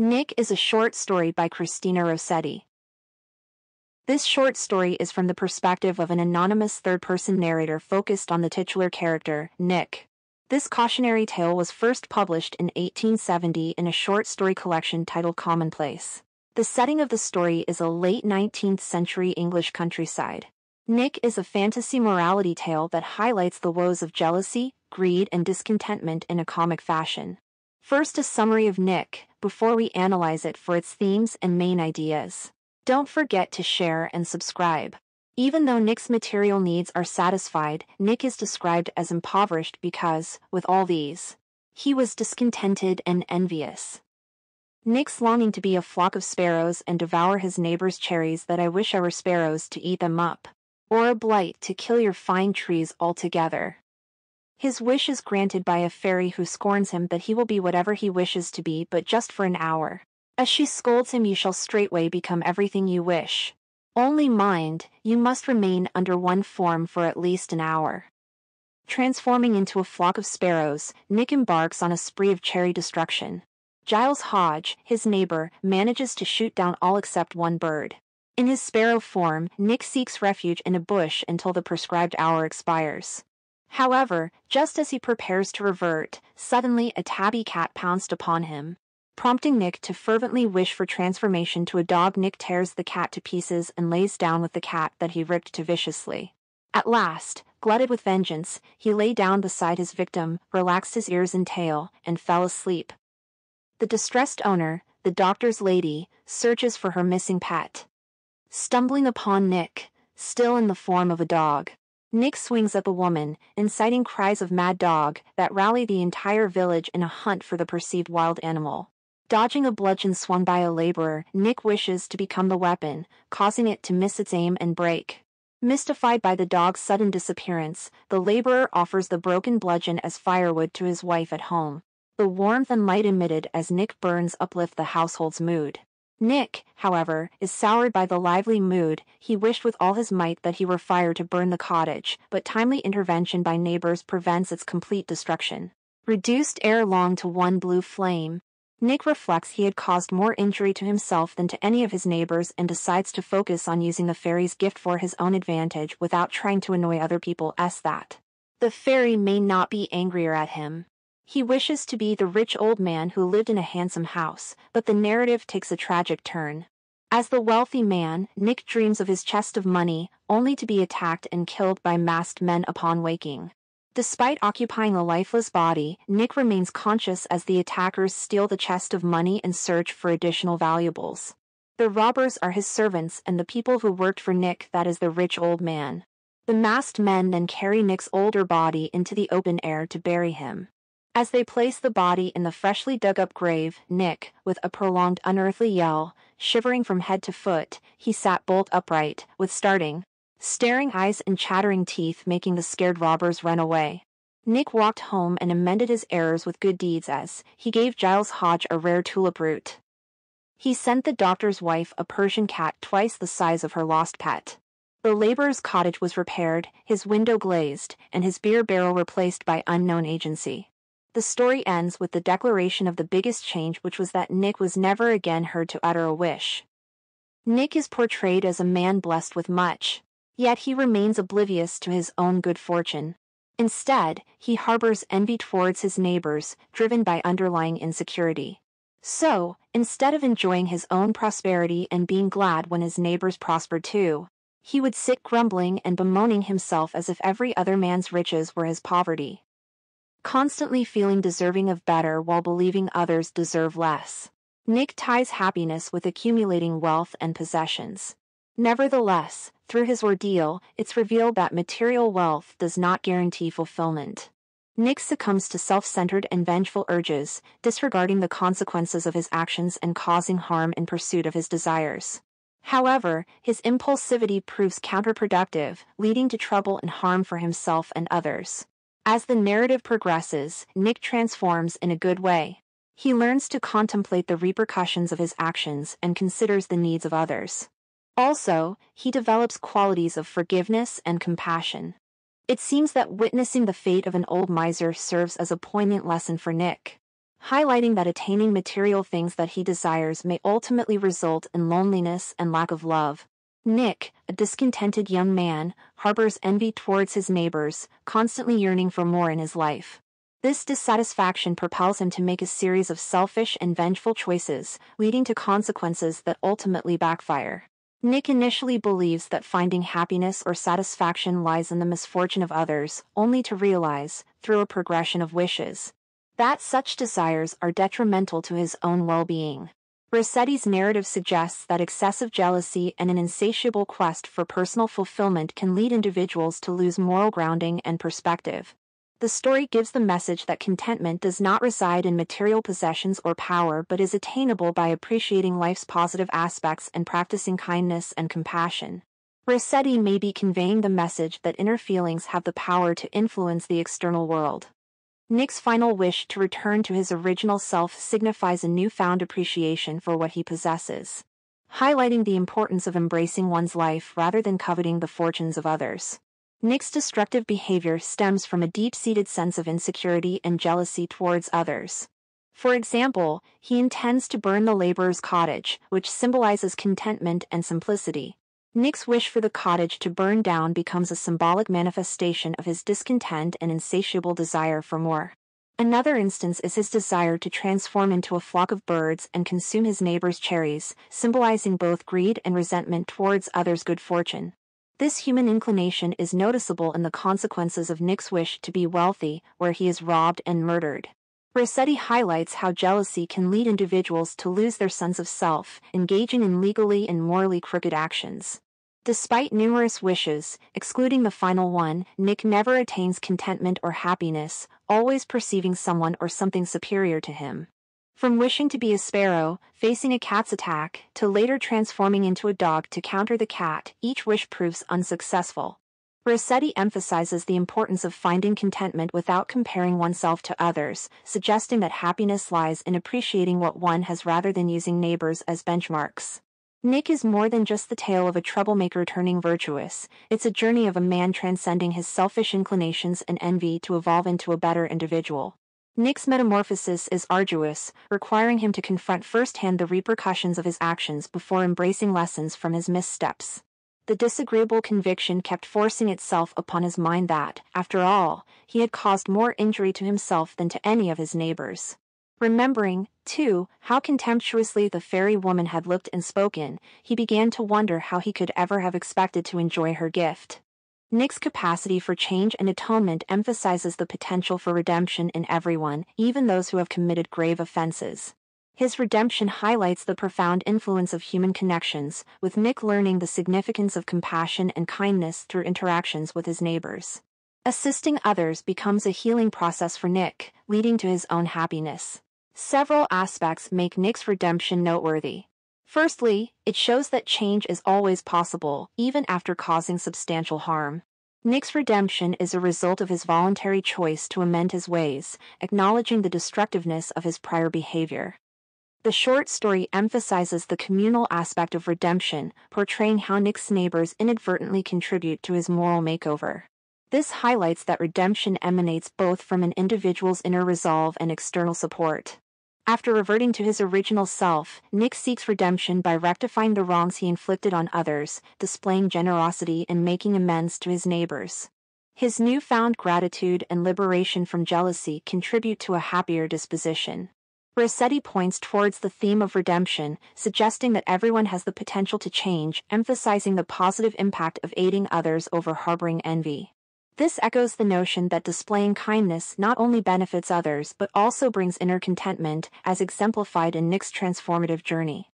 Nick is a short story by Christina Rossetti. This short story is from the perspective of an anonymous third-person narrator focused on the titular character, Nick. This cautionary tale was first published in 1870 in a short story collection titled Commonplace. The setting of the story is a late 19th century English countryside. Nick is a fantasy morality tale that highlights the woes of jealousy, greed, and discontentment in a comic fashion. First, a summary of Nick, before we analyze it for its themes and main ideas. Don't forget to share and subscribe. Even though Nick's material needs are satisfied, Nick is described as impoverished because, with all these, he was discontented and envious. Nick's longing to be a flock of sparrows and devour his neighbor's cherries that I wish I were sparrows to eat them up. Or a blight to kill your fine trees altogether. His wish is granted by a fairy who scorns him that he will be whatever he wishes to be but just for an hour. As she scolds him you shall straightway become everything you wish. Only mind, you must remain under one form for at least an hour. Transforming into a flock of sparrows, Nick embarks on a spree of cherry destruction. Giles Hodge, his neighbor, manages to shoot down all except one bird. In his sparrow form, Nick seeks refuge in a bush until the prescribed hour expires. However, just as he prepares to revert, suddenly a tabby cat pounced upon him. Prompting Nick to fervently wish for transformation to a dog Nick tears the cat to pieces and lays down with the cat that he ripped to viciously. At last, glutted with vengeance, he lay down beside his victim, relaxed his ears and tail, and fell asleep. The distressed owner, the doctor's lady, searches for her missing pet. Stumbling upon Nick, still in the form of a dog. Nick swings at the woman, inciting cries of mad dog that rally the entire village in a hunt for the perceived wild animal. Dodging a bludgeon swung by a laborer, Nick wishes to become the weapon, causing it to miss its aim and break. Mystified by the dog's sudden disappearance, the laborer offers the broken bludgeon as firewood to his wife at home. The warmth and light emitted as Nick burns uplift the household's mood. Nick, however, is soured by the lively mood, he wished with all his might that he were fire to burn the cottage, but timely intervention by neighbors prevents its complete destruction. Reduced ere long to one blue flame, Nick reflects he had caused more injury to himself than to any of his neighbors and decides to focus on using the fairy's gift for his own advantage without trying to annoy other people as that. The fairy may not be angrier at him, he wishes to be the rich old man who lived in a handsome house, but the narrative takes a tragic turn. As the wealthy man, Nick dreams of his chest of money, only to be attacked and killed by masked men upon waking. Despite occupying a lifeless body, Nick remains conscious as the attackers steal the chest of money and search for additional valuables. The robbers are his servants and the people who worked for Nick that is the rich old man. The masked men then carry Nick's older body into the open air to bury him. As they placed the body in the freshly dug up grave, Nick, with a prolonged unearthly yell, shivering from head to foot, he sat bolt upright, with starting, staring eyes and chattering teeth making the scared robbers run away. Nick walked home and amended his errors with good deeds as he gave Giles Hodge a rare tulip root. He sent the doctor's wife a Persian cat twice the size of her lost pet. The laborer's cottage was repaired, his window glazed, and his beer barrel replaced by unknown agency. The story ends with the declaration of the biggest change which was that Nick was never again heard to utter a wish. Nick is portrayed as a man blessed with much, yet he remains oblivious to his own good fortune. Instead, he harbors envy towards his neighbors, driven by underlying insecurity. So, instead of enjoying his own prosperity and being glad when his neighbors prospered too, he would sit grumbling and bemoaning himself as if every other man's riches were his poverty constantly feeling deserving of better while believing others deserve less. Nick ties happiness with accumulating wealth and possessions. Nevertheless, through his ordeal, it's revealed that material wealth does not guarantee fulfillment. Nick succumbs to self-centered and vengeful urges, disregarding the consequences of his actions and causing harm in pursuit of his desires. However, his impulsivity proves counterproductive, leading to trouble and harm for himself and others. As the narrative progresses, Nick transforms in a good way. He learns to contemplate the repercussions of his actions and considers the needs of others. Also, he develops qualities of forgiveness and compassion. It seems that witnessing the fate of an old miser serves as a poignant lesson for Nick. highlighting that attaining material things that he desires may ultimately result in loneliness and lack of love. Nick, a discontented young man, harbors envy towards his neighbors, constantly yearning for more in his life. This dissatisfaction propels him to make a series of selfish and vengeful choices, leading to consequences that ultimately backfire. Nick initially believes that finding happiness or satisfaction lies in the misfortune of others, only to realize, through a progression of wishes, that such desires are detrimental to his own well-being. Rossetti's narrative suggests that excessive jealousy and an insatiable quest for personal fulfillment can lead individuals to lose moral grounding and perspective. The story gives the message that contentment does not reside in material possessions or power but is attainable by appreciating life's positive aspects and practicing kindness and compassion. Rossetti may be conveying the message that inner feelings have the power to influence the external world. Nick's final wish to return to his original self signifies a newfound appreciation for what he possesses, highlighting the importance of embracing one's life rather than coveting the fortunes of others. Nick's destructive behavior stems from a deep-seated sense of insecurity and jealousy towards others. For example, he intends to burn the laborer's cottage, which symbolizes contentment and simplicity, Nick's wish for the cottage to burn down becomes a symbolic manifestation of his discontent and insatiable desire for more. Another instance is his desire to transform into a flock of birds and consume his neighbor's cherries, symbolizing both greed and resentment towards others' good fortune. This human inclination is noticeable in the consequences of Nick's wish to be wealthy, where he is robbed and murdered. Rossetti highlights how jealousy can lead individuals to lose their sense of self, engaging in legally and morally crooked actions. Despite numerous wishes, excluding the final one, Nick never attains contentment or happiness, always perceiving someone or something superior to him. From wishing to be a sparrow, facing a cat's attack, to later transforming into a dog to counter the cat, each wish proves unsuccessful. Rossetti emphasizes the importance of finding contentment without comparing oneself to others, suggesting that happiness lies in appreciating what one has rather than using neighbors as benchmarks. Nick is more than just the tale of a troublemaker turning virtuous, it's a journey of a man transcending his selfish inclinations and envy to evolve into a better individual. Nick's metamorphosis is arduous, requiring him to confront firsthand the repercussions of his actions before embracing lessons from his missteps the disagreeable conviction kept forcing itself upon his mind that, after all, he had caused more injury to himself than to any of his neighbors. Remembering, too, how contemptuously the fairy woman had looked and spoken, he began to wonder how he could ever have expected to enjoy her gift. Nick's capacity for change and atonement emphasizes the potential for redemption in everyone, even those who have committed grave offenses. His redemption highlights the profound influence of human connections, with Nick learning the significance of compassion and kindness through interactions with his neighbors. Assisting others becomes a healing process for Nick, leading to his own happiness. Several aspects make Nick's redemption noteworthy. Firstly, it shows that change is always possible, even after causing substantial harm. Nick's redemption is a result of his voluntary choice to amend his ways, acknowledging the destructiveness of his prior behavior. The short story emphasizes the communal aspect of redemption, portraying how Nick's neighbors inadvertently contribute to his moral makeover. This highlights that redemption emanates both from an individual's inner resolve and external support. After reverting to his original self, Nick seeks redemption by rectifying the wrongs he inflicted on others, displaying generosity and making amends to his neighbors. His newfound gratitude and liberation from jealousy contribute to a happier disposition. Rossetti points towards the theme of redemption, suggesting that everyone has the potential to change, emphasizing the positive impact of aiding others over harboring envy. This echoes the notion that displaying kindness not only benefits others but also brings inner contentment, as exemplified in Nick's transformative journey.